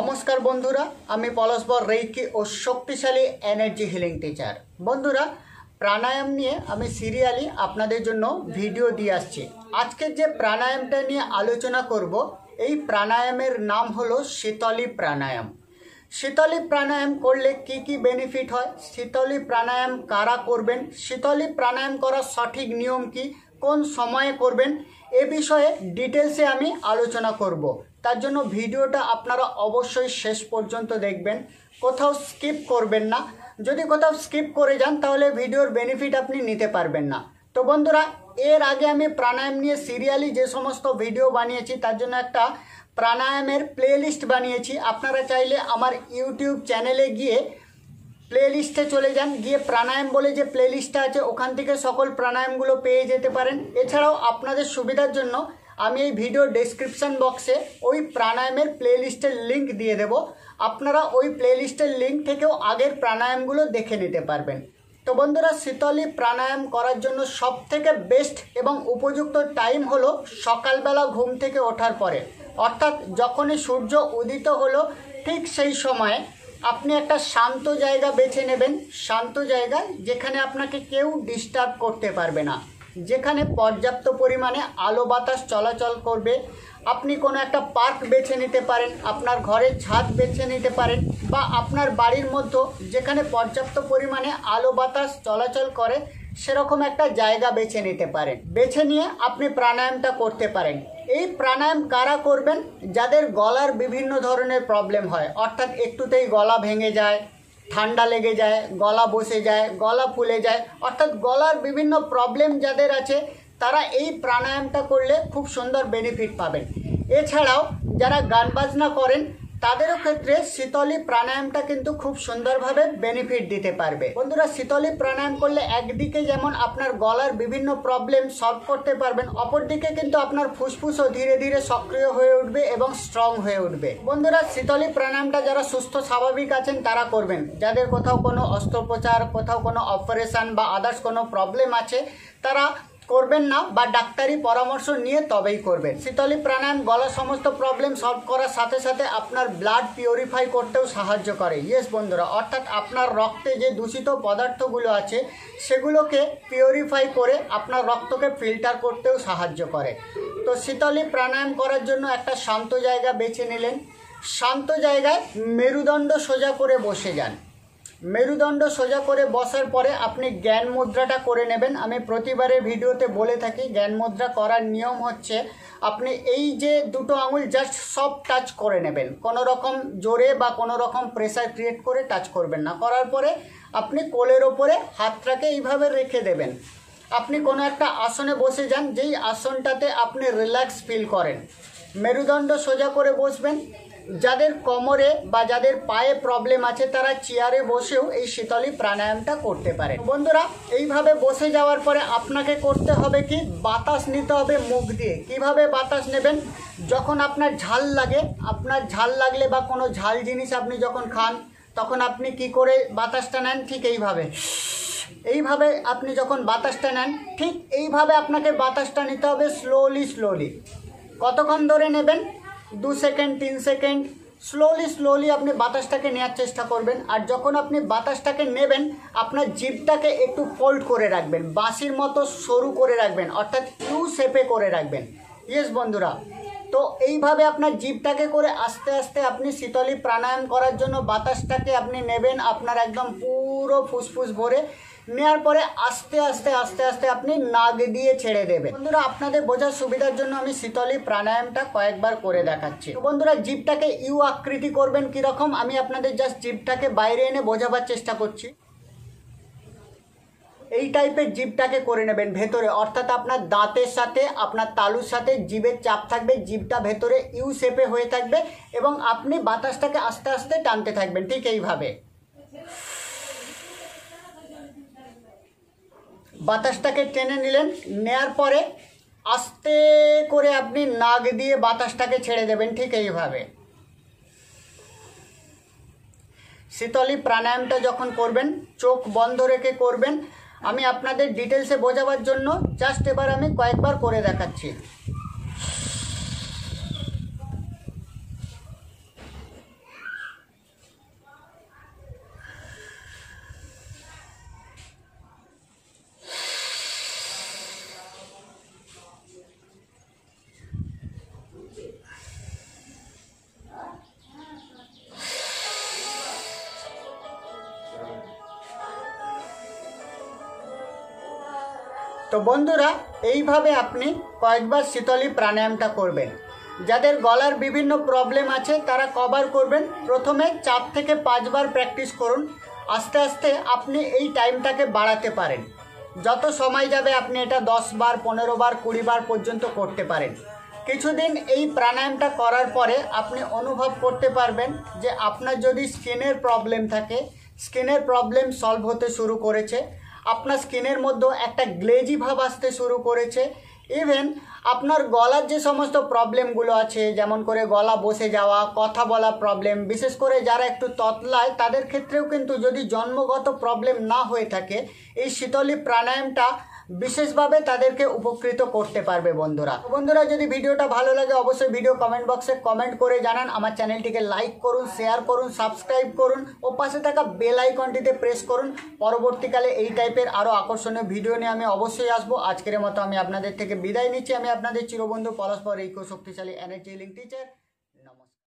নমস্কার বন্ধুরা, আমি পলাশবর রেইকি ও শক্তিশালী এনার্জি হিলিং টিচার বন্ধুরা, প্রাণায়াম নিয়ে আমি সিরিয়ালি আপনাদের জন্য ভিডিও দিয়ে আসছি। আজকের যে প্রাণায়ামটা নিয়ে আলোচনা করব, এই প্রাণায়ামের নাম হলো শীতলী প্রাণায়াম। শীতলী প্রাণায়াম করলে কি কি বেনিফিট হয়? শীতলী প্রাণায়াম কারা করবেন? শীতলী প্রাণায়াম করার সঠিক নিয়ম কি? কোন সময়ে করবেন? এ বিষয়ে ডিটেলসে আমি আলোচনা করব। তার জন্য ভিডিওটা আপনারা অবশ্যই শেষ পর্যন্ত দেখবেন। কোথাও স্কিপ করবেন না। যদি কোথাও স্কিপ করে যান, তাহলে ভিডিওর বেনিফিট আপনি নিতে পারবেন না। তো বন্ধুরা, এর আগে আমি প্রাণায়াম নিয়ে সিরিয়ালি যে সমস্ত ভিডিও বানিয়েছি, তার জন্য একটা প্রাণায়ামের প্লেলিস্ট বানিয়েছি। আপনারা চাইলে আমার ইউটিউব চ্যানেলে গিয়ে প্লেলিস্টে চলে যান। গিয়ে প্রাণায়াম বলে যে প্লেলিস্টটা আছে, ওখান থেকে সকল প্রাণায়ামগুলো পেয়ে যেতে পারেন। এছাড়াও আপনাদের সুবিধার জন্য আমি এই ভিডিও ডেসক্রিপশান বক্সে ওই প্রাণায়ামের প্লেলিস্টের লিঙ্ক দিয়ে দেব। আপনারা ওই প্লেলিস্টের লিঙ্ক থেকেও আগের প্রাণায়ামগুলো দেখে নিতে পারবেন। তো বন্ধুরা, শীতলী প্রাণায়াম করার জন্য সব থেকে বেস্ট এবং উপযুক্ত টাইম হলো সকালবেলা ঘুম থেকে ওঠার পরে। অর্থাৎ যখনই সূর্য উদিত হলো, ঠিক সেই সময়ে আপনি একটা শান্ত জায়গা বেছে নেবেন। শান্ত জায়গা যেখানে আপনাকে কেউ ডিস্টার্ব করতে পারবে না। যেখানে পর্যাপ্ত পরিমাণে আলো বাতাস চলাচল করবে, আপনি কোনো একটা পার্ক বেছে নিতে পারেন, আপনার ঘরের ছাদ বেছে নিতে পারেন, বা আপনার বাড়ির মধ্যে যেখানে পর্যাপ্ত পরিমাণে আলো বাতাস চলাচল করে, সেরকম একটা জায়গা বেছে নিতে পারেন। বেছে নিয়ে আপনি প্রাণায়ামটা করতে পারেন। এই প্রাণায়াম কারা করবেন? যাদের গলার বিভিন্ন ধরনের প্রবলেম হয়, অর্থাৎ একটুতেই গলা ভেঙে যায় ঠান্ডা লেগে যায়, গলা বসে যায়, গলা ফুলে যায়। অর্থাৎ গলার বিভিন্ন প্রবলেম যাদের আছে, তারা এই প্রাণায়ামটা করলে খুব সুন্দর বেনিফিট পাবেন। এছাড়াও যারা গান বাজনা করেন তাদেরও ক্ষেত্রে শীতলী প্রাণায়ামটা কিন্তু খুব সুন্দরভাবে বেনিফিট দিতে পারবে। বন্ধুরা, শীতলি প্রাণায়াম করলে একদিকে যেমন আপনার গলার বিভিন্ন প্রবলেম সলভ করতে পারবেন, অপরদিকে কিন্তু আপনার ফুসফুসও ধীরে ধীরে সক্রিয় হয়ে উঠবে এবং স্ট্রং হয়ে উঠবে। বন্ধুরা, শীতলি প্রাণায়ামটা যারা সুস্থ, স্বাভাবিক আছেন, তারা করবেন। যাদের কোথাও কোনো অস্ত্রোপচার, কোথাও কোনো অপারেশন বা আদার্স কোনো প্রবলেম আছে, তারা করবেন না বা ডাক্তারি পরামর্শ নিয়ে তবেই করবেন। শীতলী প্রাণায়াম গলার সমস্ত প্রবলেম সলভ করার সাথে সাথে আপনার ব্লাড পিউরিফাই করতেও সাহায্য করে। ইয়েস বন্ধুরা, অর্থাৎ আপনার রক্তে যে দূষিত পদার্থগুলো আছে, সেগুলোকে পিউরিফাই করে আপনার রক্তকে ফিল্টার করতেও সাহায্য করে। তো শীতলী প্রাণায়াম করার জন্য একটা শান্ত জায়গা বেছে নিলেন। শান্ত জায়গায় মেরুদণ্ড সোজা করে বসে যান। মেরুদণ্ড সোজা করে বসার পরে আপনি জ্ঞান মুদ্রাটা করে নেবেন। আমি প্রতিবারের ভিডিওতে বলে থাকি, জ্ঞান মুদ্রা করার নিয়ম হচ্ছে আপনি এই যে দুটো আঙুল জাস্ট সব টাচ করে নেবেন। কোনো রকম জোরে বা কোনো রকম প্রেসার ক্রিয়েট করে টাচ করবেন না। করার পরে আপনি কোলের ওপরে হাতটাকে এইভাবে রেখে দেবেন। আপনি কোনো একটা আসনে বসে যান, যেই আসনটাতে আপনি রিল্যাক্স ফিল করেন। মেরুদণ্ড সোজা করে বসবেন যাদের কোমরে বা যাদের পায়ে প্রবলেম আছে, তারা চেয়ারে বসেও এই শীতলী প্রাণায়ামটা করতে পারে বন্ধুরা, এইভাবে বসে যাওয়ার পরে আপনাকে করতে হবে কি? বাতাস নিতে হবে মুখ দিয়ে। কীভাবে বাতাস নেবেন? যখন আপনার ঝাল লাগে, আপনার ঝাল লাগলে বা কোনো ঝাল জিনিস আপনি যখন খান, তখন আপনি কি করে বাতাসটা নেন? ঠিক এইভাবে। এইভাবে আপনি যখন বাতাসটা নেন, ঠিক এইভাবে আপনাকে বাতাসটা নিতে হবে স্লোলি স্লোলি কতক্ষণ ধরে নেবেন? দু সেকেন্ড, তিন সেকেন্ড। স্লোলি স্লোলি আপনি বাতাসটাকে নেওয়ার চেষ্টা করবেন। আর যখন আপনি বাতাসটাকে নেবেন, আপনার জিভটাকে একটু ফোল্ড করে রাখবেন। বাঁশির মতো সরু করে রাখবেন, অর্থাৎ ইউ শেপে করে রাখবেন। ইয়েস বন্ধুরা? তো এইভাবে আপনার জিভটাকে করে আস্তে আস্তে আপনি শীতলী প্রাণায়াম করার জন্য বাতাসটাকে আপনি নেবেন, আপনার একদম পুরো ফুসফুস ভরে। নেওয়ার পরে আস্তে আস্তে আস্তে আস্তে আপনি নাক দিয়ে ছেড়ে দেবেন। বন্ধুরা, আপনাদের বোঝার সুবিধার জন্য আমি শীতলী প্রাণায়ামটা কয়েকবার করে দেখাচ্ছি। বন্ধুরা, জিভটাকে ইউ আকৃতি করবেন কীরকম? আমি আপনাদের জাস্ট জিভটাকে বাইরে এনে বোঝাবার চেষ্টা করছি। এই টাইপের জিভটাকে করে নেবেন ভেতরে। অর্থাৎ আপনার দাঁতের সাথে, আপনার তালুর সাথে জিভের চাপ থাকবে, জিভটা ভেতরে ইউ শেপে হয়ে থাকবে এবং আপনি বাতাসটাকে আস্তে আস্তে টানতে থাকবেন, ঠিক এইভাবে। বাতাসটাকে টেনে নিলেন। নেয়ার পরে আস্তে করে আপনি নাক দিয়ে বাতাসটাকে ছেড়ে দেবেন ঠিক এইভাবে। শীতলি প্রাণায়ামটা যখন করবেন, চোখ বন্ধ রেখে করবেন, আমি আপনাদের ডিটেলসে বোঝাবার জন্য জাস্ট এবার আমি কয়েকবার করে দেখাচ্ছি। তো বন্ধুরা, এইভাবে আপনি কয়েকবার শীতলী প্রাণায়ামটা করবেন। যাদের গলার বিভিন্ন প্রবলেম আছে, তারা কভার করবেন। প্রথমে চার থেকে পাঁচবার প্র্যাকটিস করুন। আস্তে আস্তে আপনি এই টাইমটাকে বাড়াতে পারেন। যত সময় যাবে, আপনি এটা দশ বার পনেরো বার কুড়ি বার পর্যন্ত করতে পারেন। কিছুদিন এই প্রাণায়ামটা করার পরে আপনি অনুভব করতে পারবেন যে আপনার যদি স্কিনের প্রবলেম থাকে স্কিনের প্রবলেম সলভ হতে শুরু করেছে আপনার স্কিনের মধ্যে একটা গ্লেজি ভাব আসতে শুরু করেছে। ইভেন আপনার গলার যে সমস্ত প্রবলেমগুলো আছে, যেমন করে গলা বসে যাওয়া, কথা বলা প্রবলেম, বিশেষ করে যারা একটু ততলায় তাদের ক্ষেত্রেও কিন্তু যদি জন্মগত প্রবলেম না হয়ে থাকে, এই শীতলী প্রাণায়ামটা বিশেষভাবে তাদেরকে উপকৃত করতে পারবে বন্ধুরা। বন্ধুরা, যদি ভিডিওটা ভালো লাগে, অবশ্যই ভিডিও কমেন্ট বক্সে কমেন্ট করে জানান। আমার চ্যানেলটিকে লাইক করুন শেয়ার করুন সাবস্ক্রাইব করুন ও পাশে থাকা বেল আইকনটিতে প্রেস করুন। পরবর্তীকালে এই টাইপের আরও আকর্ষণীয় ভিডিও নিয়ে আমি অবশ্যই আসব। আজকের মতো আমি আপনাদের থেকে বিদায় নিচ্ছি। আমি আপনাদের চিরবন্ধু পরস্পর ঐক্য শক্তিশালী এনার্জি হিলিং টিচার